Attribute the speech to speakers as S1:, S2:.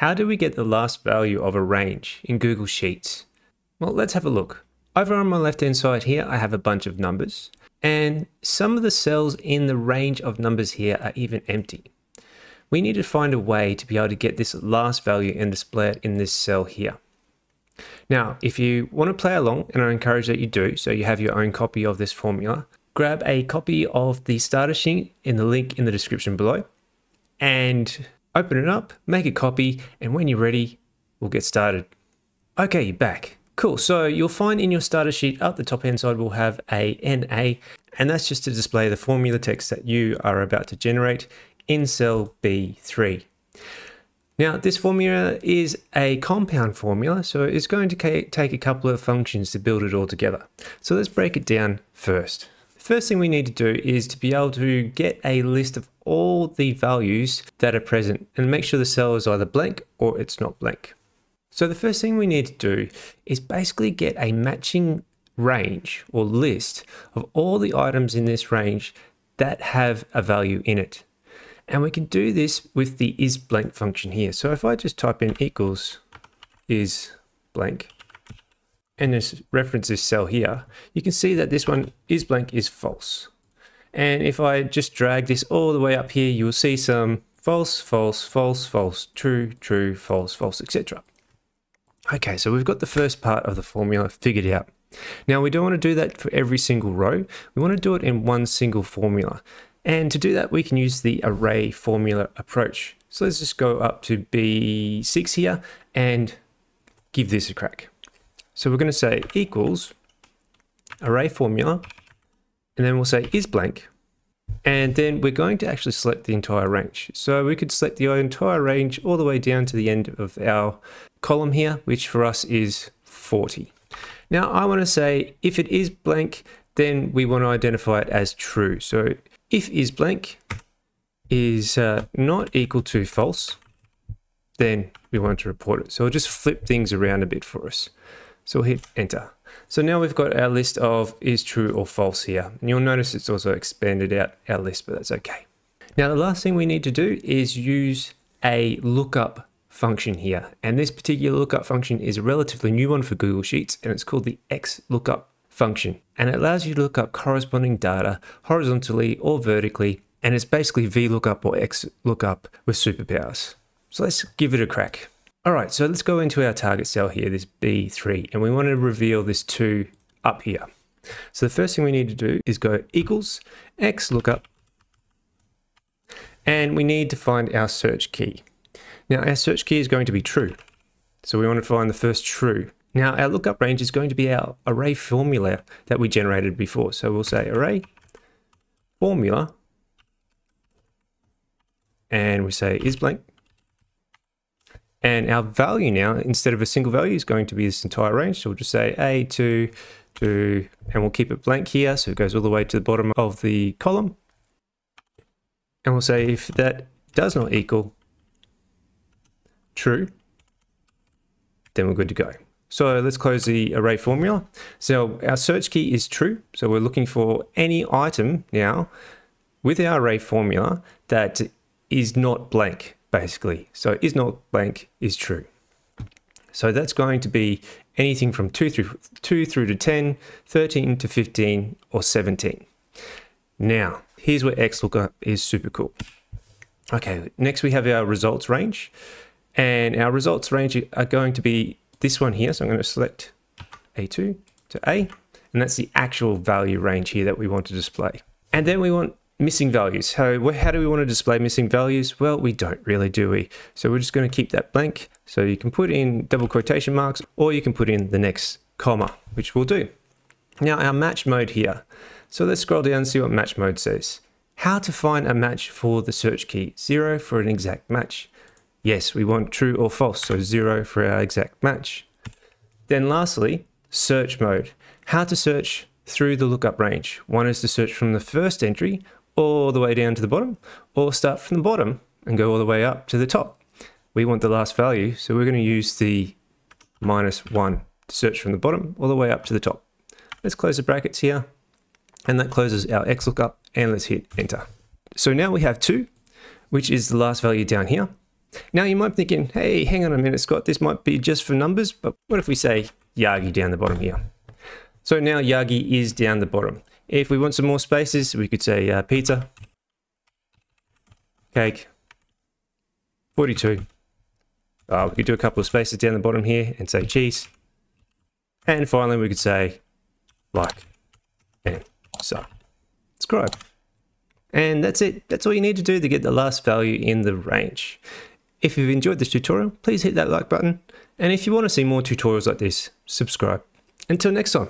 S1: how do we get the last value of a range in Google Sheets? Well, let's have a look. Over on my left hand side here, I have a bunch of numbers and some of the cells in the range of numbers here are even empty. We need to find a way to be able to get this last value and display it in this cell here. Now, if you want to play along, and I encourage that you do, so you have your own copy of this formula, grab a copy of the starter sheet in the link in the description below and open it up, make a copy, and when you're ready, we'll get started. Okay, back. Cool, so you'll find in your starter sheet up the top hand side we'll have a NA, and that's just to display the formula text that you are about to generate in cell B3. Now, this formula is a compound formula, so it's going to take a couple of functions to build it all together. So let's break it down first. First thing we need to do is to be able to get a list of all the values that are present and make sure the cell is either blank or it's not blank. So the first thing we need to do is basically get a matching range or list of all the items in this range that have a value in it. And we can do this with the is blank function here. So if I just type in equals is blank and this reference this cell here, you can see that this one is blank is false. And if I just drag this all the way up here, you will see some false, false, false, false, true, true, false, false, etc. Okay, so we've got the first part of the formula figured out. Now we don't want to do that for every single row. We want to do it in one single formula. And to do that, we can use the array formula approach. So let's just go up to B6 here and give this a crack. So we're going to say equals array formula, and then we'll say is blank. And then we're going to actually select the entire range. So we could select the entire range all the way down to the end of our column here, which for us is 40. Now I want to say if it is blank, then we want to identify it as true. So if is blank is uh, not equal to false, then we want to report it. So I'll just flip things around a bit for us. So we'll hit enter. So now we've got our list of is true or false here. And you'll notice it's also expanded out our list, but that's okay. Now the last thing we need to do is use a lookup function here. And this particular lookup function is a relatively new one for Google Sheets, and it's called the XLOOKUP function. And it allows you to look up corresponding data horizontally or vertically, and it's basically VLOOKUP or XLOOKUP with superpowers. So let's give it a crack. All right, so let's go into our target cell here, this B3, and we want to reveal this 2 up here. So the first thing we need to do is go equals XLOOKUP, and we need to find our search key. Now our search key is going to be true. So we want to find the first true. Now our lookup range is going to be our array formula that we generated before. So we'll say array formula and we say is blank. And our value now, instead of a single value, is going to be this entire range. So we'll just say A, 2, 2, and we'll keep it blank here. So it goes all the way to the bottom of the column. And we'll say if that does not equal true, then we're good to go. So let's close the array formula. So our search key is true. So we're looking for any item now with our array formula that is not blank, basically. So is not blank is true. So that's going to be anything from 2 through, 2 through to 10, 13 to 15, or 17. Now, here's where XLOOKUP is super cool. Okay, next we have our results range. And our results range are going to be this one here. So I'm going to select A2 to A, and that's the actual value range here that we want to display. And then we want missing values. So how do we want to display missing values? Well, we don't really, do we? So we're just going to keep that blank. So you can put in double quotation marks, or you can put in the next comma, which we'll do. Now our match mode here. So let's scroll down and see what match mode says. How to find a match for the search key. Zero for an exact match. Yes, we want true or false, so zero for our exact match. Then lastly, search mode. How to search through the lookup range. One is to search from the first entry all the way down to the bottom, or start from the bottom and go all the way up to the top. We want the last value, so we're going to use the minus one to search from the bottom all the way up to the top. Let's close the brackets here, and that closes our XLOOKUP, and let's hit enter. So now we have two, which is the last value down here. Now you might be thinking, hey, hang on a minute, Scott, this might be just for numbers, but what if we say Yagi down the bottom here? So now Yagi is down the bottom. If we want some more spaces, we could say uh, pizza, cake, 42. Uh, we could do a couple of spaces down the bottom here and say cheese. And finally, we could say like and subscribe. And that's it. That's all you need to do to get the last value in the range. If you've enjoyed this tutorial, please hit that like button. And if you want to see more tutorials like this, subscribe. Until next time.